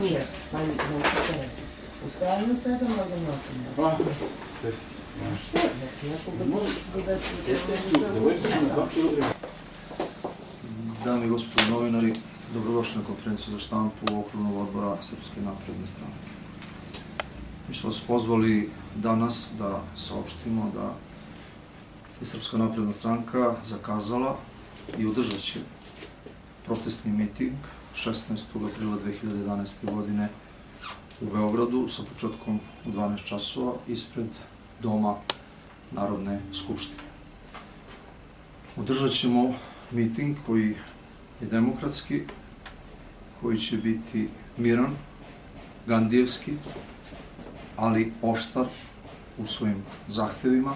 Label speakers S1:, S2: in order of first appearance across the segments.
S1: Nije, pa neće se U stanju sedam ali nosim.
S2: Pa, stepice.
S1: Znači, ako ga možeš do deset
S3: Dame i gospodo novinari, dobrodošli na konferenciju za štampu okružnog odbora Srpske napredne strane. Mi smo vas pozvali danas da saopštimo da je Srpska napredna stranka zakazala i održat će protestni miting 16. aprila 2011. godine u Beogradu sa početkom u 12 časova ispred Doma Narodne skupštine. Održat ćemo miting koji je demokratski, koji će biti miran, gandijevski, ali oštar u svojim zahtevima.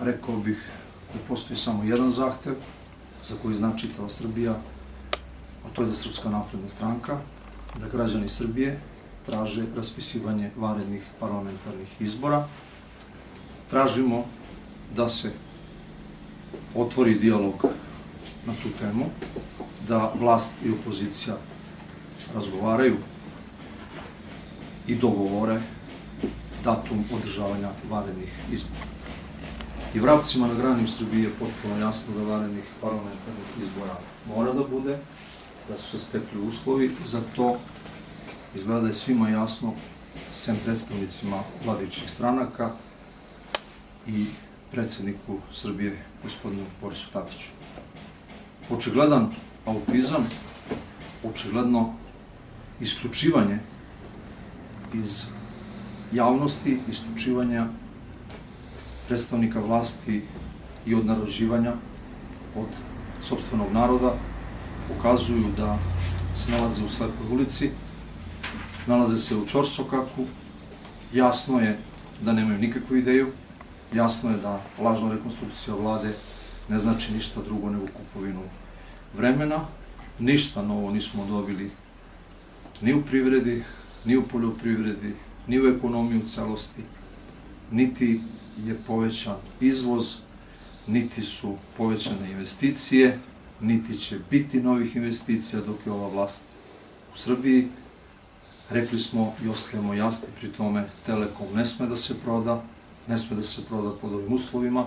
S3: Rekao bih da postoji samo jedan zahtev za koji zna čitava Srbija, a to je da Srpska napredna stranka, da građani Srbije traže raspisivanje varednih parlamentarnih izbora. Tražimo da se otvori dijalog na tu temu, da vlast i opozicija razgovaraju i dogovore datum održavanja varednih izbora. I vrapcima na grani u Srbiji je potpuno jasno da varednih parlamentarnih izbora mora da bude, da su se stekli uslovi, za to izgleda da je svima jasno, sem predstavnicima vladajućih stranaka i predsedniku Srbije, gospodinu Borisu Tadiću. Očigledan autizam, očigledno isključivanje iz javnosti, isključivanja predstavnika vlasti i od narođivanja, od sobstvenog naroda, pokazuju da se nalaze u slepoj ulici, nalaze se u čorsokaku, jasno je da nemaju nikakvu ideju, jasno je da lažna rekonstrukcija vlade ne znači ništa drugo nego kupovinu vremena, ništa novo nismo dobili ni u privredi, ni u poljoprivredi, ni u ekonomiji u celosti, niti je povećan izvoz, niti su povećane investicije, niti će biti novih investicija dok je ova vlast u Srbiji. Rekli smo i ostajemo jasni pri tome, Telekom ne sme da se proda, ne sme da se proda pod ovim uslovima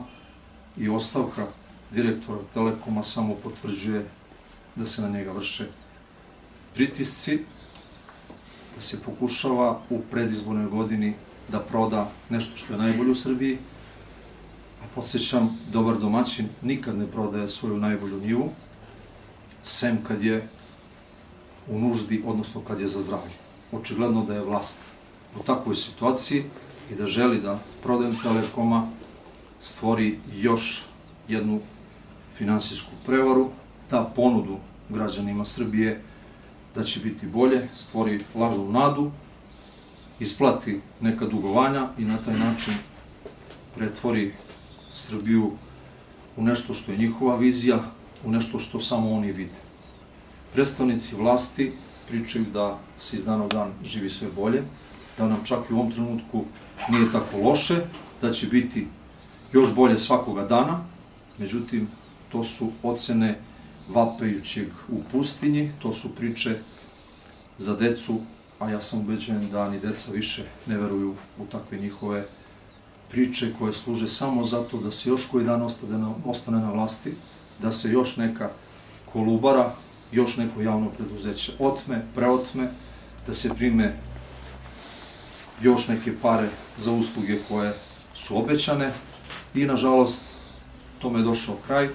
S3: i ostavka direktora Telekoma samo potvrđuje da se na njega vrše pritisci, da se pokušava u predizbornoj godini da proda nešto što je najbolje u Srbiji, podsjećam, dobar domaćin nikad ne prodaje svoju najbolju njivu, sem kad je u nuždi, odnosno kad je za zdravlje. Očigledno da je vlast u takvoj situaciji i da želi da prodajem Telekoma stvori još jednu finansijsku prevaru, da ponudu građanima Srbije da će biti bolje, stvori lažu nadu, isplati neka dugovanja i na taj način pretvori Srbiju u nešto što je njihova vizija, u nešto što samo oni vide. Predstavnici vlasti pričaju da se iz dana u dan živi sve bolje, da nam čak i u ovom trenutku nije tako loše, da će biti još bolje svakoga dana, međutim, to su ocene vapajućeg u pustinji, to su priče za decu, a ja sam ubeđen da ni deca više ne veruju u takve njihove priče koje služe samo zato da se još koji dan ostane na, ostane na vlasti, da se još neka kolubara, još neko javno preduzeće otme, preotme, da se prime još neke pare za usluge koje su obećane i nažalost tome je došao kraj,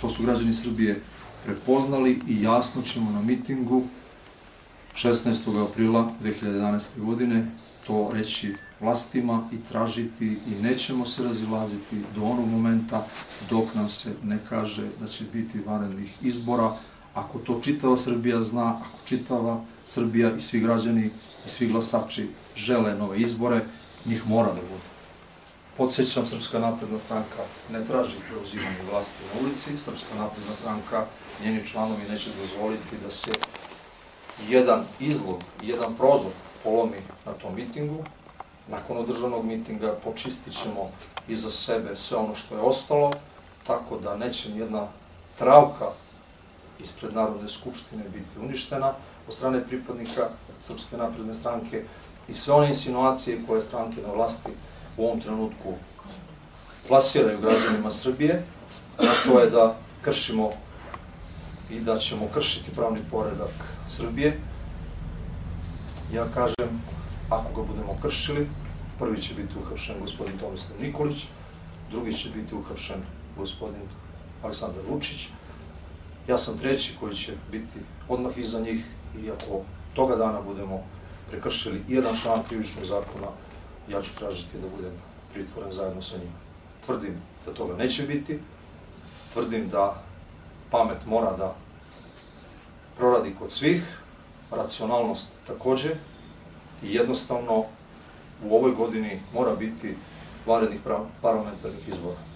S3: to su građani Srbije prepoznali i jasno ćemo na mitingu 16. aprila 2011. godine to reći vlastima i tražiti i nećemo se razilaziti do onog momenta dok nam se ne kaže da će biti vanrednih izbora. Ako to čitava Srbija zna, ako čitava Srbija i svi građani i svi glasači žele nove izbore, njih mora da bude. Podsećam, Srpska napredna stranka ne traži preuzimanje vlasti na ulici, Srpska napredna stranka, njeni članovi neće dozvoliti da se jedan izlog, jedan prozor polomi na tom mitingu. Nakon održanog mitinga počistit ćemo iza sebe sve ono što je ostalo, tako da neće jedna travka ispred Narodne skupštine biti uništena, od strane pripadnika Srpske napredne stranke i sve one insinuacije koje stranke na vlasti u ovom trenutku plasiraju građanima Srbije, a to je da kršimo i da ćemo kršiti pravni poredak Srbije. Ja kažem, ako ga budemo kršili, prvi će biti uhapšen gospodin Tomislav Nikolić, drugi će biti uhapšen gospodin Aleksandar Vučić, ja sam treći koji će biti odmah iza njih i ako toga dana budemo prekršili jedan član krivičnog zakona, ja ću tražiti da budem pritvoren zajedno sa njima. Tvrdim da toga neće biti, tvrdim da pamet mora da proradi kod svih, racionalnost takođe i jednostavno u ovoj godini mora biti varednih parlamentarnih izbora.